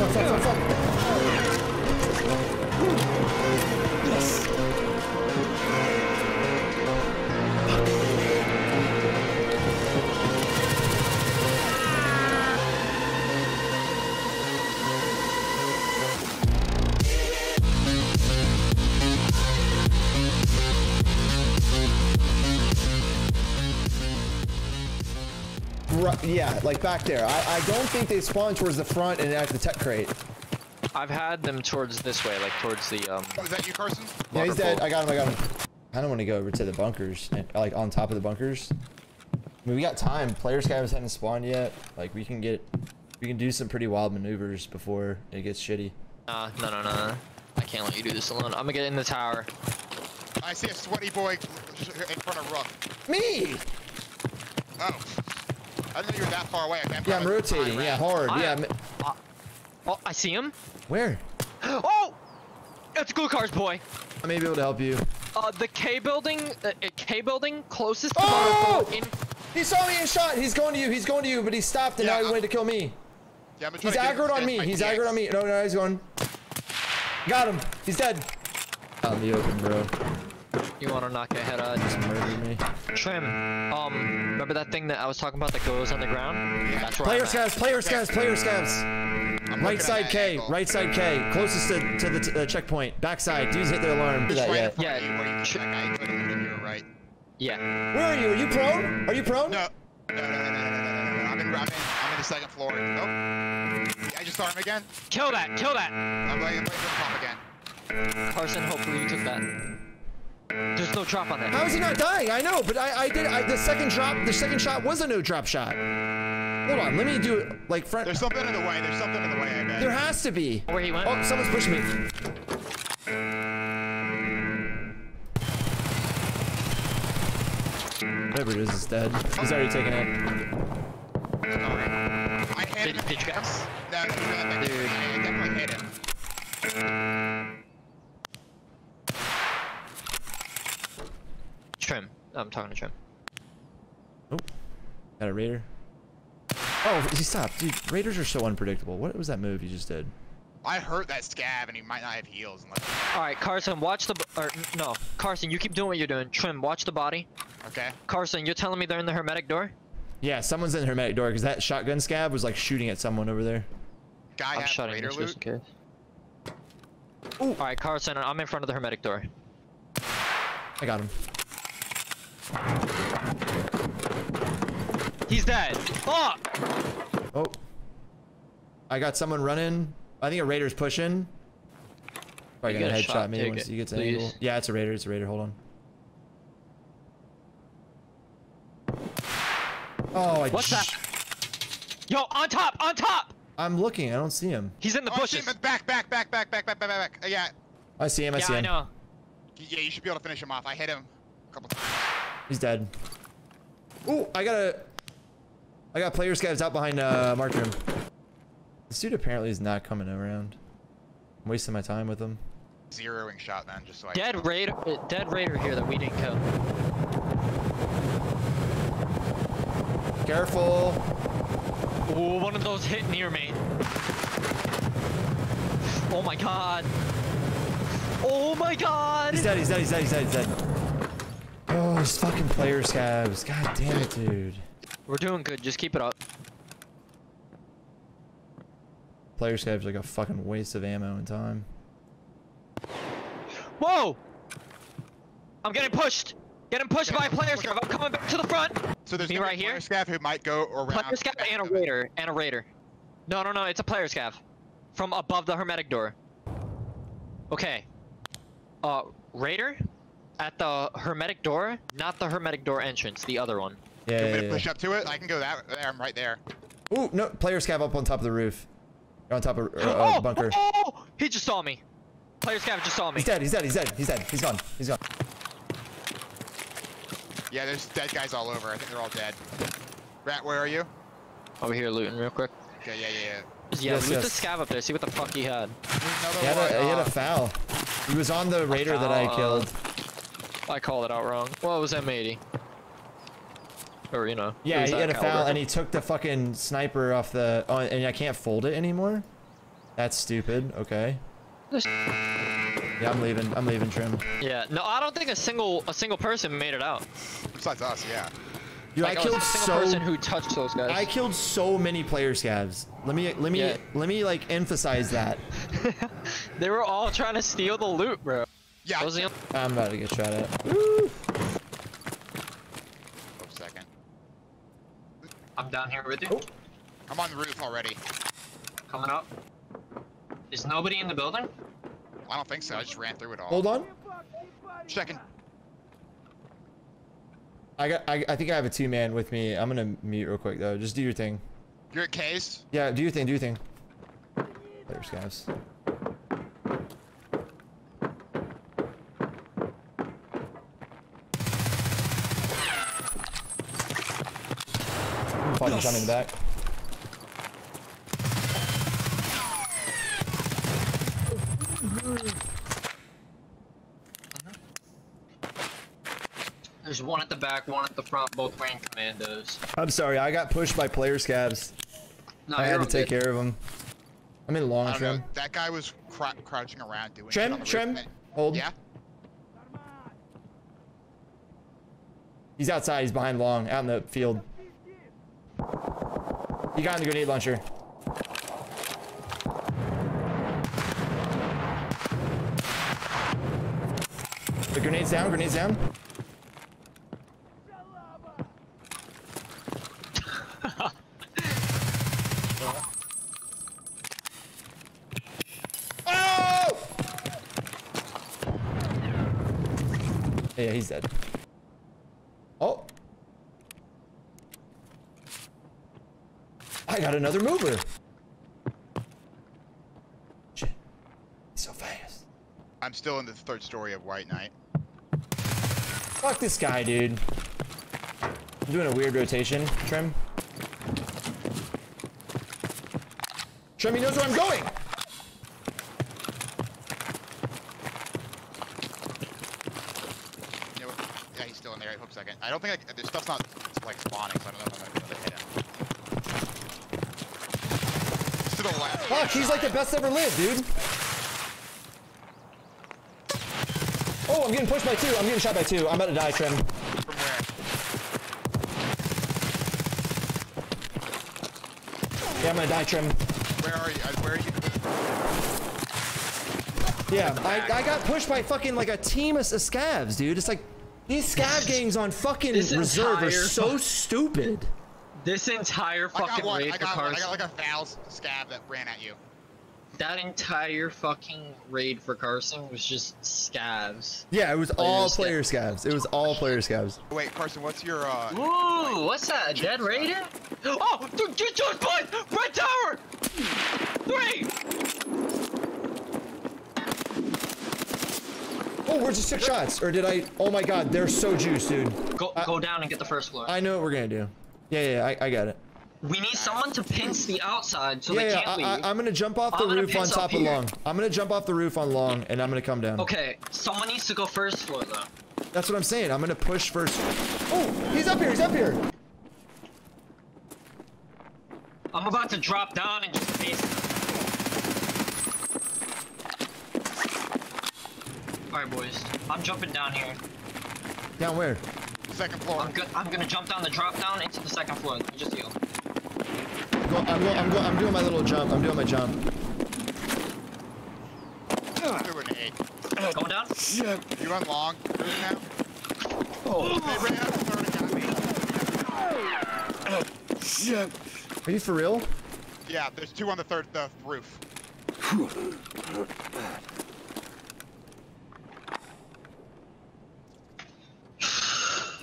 走走走走 Right, yeah, like back there. I, I don't think they spawn towards the front and at the tech crate. I've had them towards this way, like towards the um. Oh, is that you, Carson? Yeah, he's Water dead. I got him. I got him. I don't want to go over to the bunkers, and, like on top of the bunkers. I mean, we got time. Player scavs haven't spawned yet. Like we can get, we can do some pretty wild maneuvers before it gets shitty. Uh, no, no, no, no. I can't let you do this alone. I'm gonna get in the tower. I see a sweaty boy in front of Rook. Me? Oh. I didn't know you were that far away. I can't Yeah, I'm rotating. Yeah, hard. I Yeah. am- mi- Oh, I see him. Where? Oh, it's glue cars, boy. I may be able to help you. Uh, the K building, uh, uh, K building closest to Oh! in. He saw me and shot. He's going to you. He's going to you, but he stopped and Yeah, now he I'm- wanted to kill me. Yeah, I'm He's trying to get him aggroed on me. He's DX. aggroed on me. No, no, he's going. Got him. He's dead. Out in the open, bro. You wanna knock your head out? Just murdered me. Trim. Um, remember that thing that I was talking about that goes on the ground? That's where Player I'm at. Player scavs. Player scavs. I'm Right side K, angle. right side K, closest to, to the t uh, checkpoint. Backside, dudes hit the alarm. Do that right in yet. Yeah. you you that guy. You put him in your right. Yeah. Where are you? Are you prone? Are you prone? No. No, no, no, no, no, no, no, no. I'm in, I'm in, I'm in the second floor. Nope. I just saw him again. Kill that. Kill that. I'm waiting, waiting for him to pop again. Carson, hopefully you took that. There's no drop on that. How is he not dying? I know, but I, I did. I, the second drop, the second shot was a no drop shot. Hold on, let me do it like front. There's something in the way. There's something in the way, I bet. There has to be. Where he went? Oh, someone's pushing me. Whatever it is, is dead. He's already taken it. Sorry. I hit Did- him. did you guys? No, no, no, no, Dude. I definitely hit him. Trim. I'm talking to Trim. Oh, got a raider. Oh, he stopped. Dude, raiders are so unpredictable. What was that move you just did? I hurt that scav, and he might not have heals. Unless... All right, Carson, watch the. b- Or no, Carson, you keep doing what you're doing. Trim, watch the body. Okay. Carson, you're telling me they're in the hermetic door? Yeah, someone's in the hermetic door because that shotgun scav was like shooting at someone over there. Guy I'm had shutting raider loot. just in case. All right, Carson, I'm in front of the hermetic door. I got him. He's dead. Fuck! Oh. I got someone running. I think a Raider's pushing. Probably you gonna headshot shot, me once it, you get to angle. Yeah, it's a Raider. It's a Raider. Hold on. Oh, I What's that? Yo, on top! On top! I'm looking. I don't see him. He's in the oh, bushes. Back, back, back, back, back, back, back, back. Uh, yeah. I see him. I yeah, see him. Yeah, I know. Yeah, you should be able to finish him off. I hit him a couple times. He's dead. Ooh, I got a. I got player scavs out behind uh, mark room. This dude apparently is not coming around. I'm wasting my time with him. Zeroing shot, man. Just so I. Dead raider, dead raider here that we didn't kill. Careful. Ooh, one of those hit near me. Oh my god. Oh my god. He's dead. He's dead. He's dead. He's dead. He's dead. Oh, these fucking player scavs. God damn it, dude. We're doing good. Just keep it up. Player scavs like a fucking waste of ammo and time. Whoa! I'm getting pushed. Getting pushed by a player scav. I'm coming back to the front. So there's Me gonna right be a here? player scav who might go around. Player scav and a raider. And a raider. No, no, no. It's a player scav. From above the hermetic door. Okay. Uh, raider? At the hermetic door? Not the hermetic door entrance. The other one. Yeah. You want me yeah, to yeah. push up to it? I can go that there. I'm right there. Ooh, no. Player scav up on top of the roof. Or on top of uh, oh, uh, bunker. Oh, oh, he just saw me. Player scav just saw me. He's dead. He's dead. He's dead. He's dead. He's gone. He's gone. Yeah, there's dead guys all over. I think they're all dead. Rat, where are you? Over here looting real quick. Okay, yeah, yeah, yeah. Yeah, Yes, loot yes. the scav up there. See what the fuck he had. He had, a, he had uh, a FAL. He was on the raider that I foul, uh, killed. I called it out wrong. Well, it was M80. Or, you know. Yeah, he that had a FAL and he took the fucking sniper off the. Oh, and I can't fold it anymore. That's stupid. Okay. Yeah, I'm leaving. I'm leaving, Trim. Yeah. No, I don't think a single a single person made it out. Besides us, yeah. Dude, Like, I killed a so. person who touched those guys. I killed so many player scavs. Let me let me Yeah. let me like emphasize that. they were all trying to steal the loot, bro. Yeah. Was the I'm about to get shot at. Woo! Oh, second. I'm down here with you. Oh. I'm on the roof already. Coming up. Is nobody in the building? I don't think so. I just ran through it all. Hold on. Second. I got. I, I think I have a two man with me. I'm gonna mute real quick though. Just do your thing. You're at K's. Yeah, do your thing. Do your thing. Player scavs. Fucking shot me in the back. There's one at the back, one at the front, both wearing commandos. I'm sorry. I got pushed by player scavs. No, I had to take good. care of them. I'm in long I know. trim. That guy was crou crouching around doing shit Trim, roof. trim, hold. Yeah. He's outside. He's behind long, out in the field. He got in the grenade launcher. The grenade's down. Grenade's down. oh! Yeah, he's dead. Oh. I got another mover. Shit. So fast. I'm still in the third story of White Knight. Fuck this guy, dude. I'm doing a weird rotation. Trim. Trim, he knows where I'm going. You know? Yeah, he's still in there. Hope second. I don't think I, this stuff's not like spawning, so I don't know if I'm gonna be able to hit him. To the left. Fuck, he's like the best ever lived, dude. Oh, I'm getting pushed by two. I'm getting shot by two. I'm about to die, Trim. From where? Yeah, I'm gonna die, Trim. Where are you? Uh, Where are you? Yeah, I, I got pushed by fucking like a team of, of scavs, dude. It's like these scav gangs on fucking This reserve are so stupid. This entire fucking one. raid I for got, one. I got like a Val's scav that ran at you. That entire fucking raid for Carson was just scavs. Yeah, it was all scav- player scavs. It was all player scavs. Wait, Carson, what's your uh? Ooh, what's that? A dead raider? Oh, dude, get your butt! Red tower! Three! Oh, we're just took shots. Or did I? Oh my god, they're so juiced, dude. Go, go down and get the first floor. I know what we're gonna do. Yeah, yeah, I, I got it. we need someone to pinch the outside so Yeah, they yeah, can't I, leave. I, I'm gonna jump off the I'm roof on top of here. long. I'm gonna jump off the roof on long, and I'm gonna come down. Okay, someone needs to go first floor though. That's what I'm saying. I'm gonna push first. Oh, he's up here. He's up here. I'm about to drop down and just face them. Alright boys, I'm jumping down here. Down where? Second floor. I'm good. I'm gonna jump down the drop down into the second floor. Let me just heal. Go, I'm, go, I'm, go, I'm doing my little jump. I'm doing my jump. Going down? You run long. Cruising now. Oh. They ran out of third and got me. Are you for real? Yeah, there's two on the third the roof.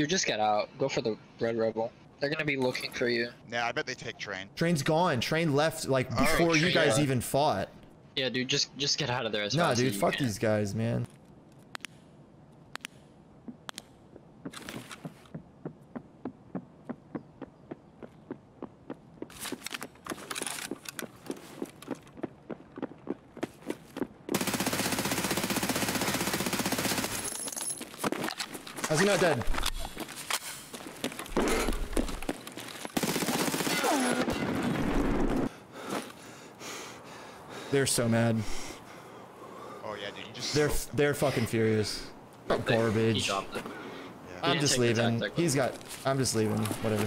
You just get out. Go for the red rebel. They're gonna be looking for you. Yeah, I bet they take train. Train's gone. Train left like before you guys left. even fought. Yeah, dude, just just get out of there as Nah, fast dude, as you fuck can. these guys, man. How's he not dead? They're so mad. Oh yeah, dude, you just. They're them. they're fucking furious. Garbage. dropped. Yeah. I'm didn't just leaving. He's got. I'm just leaving. Whatever.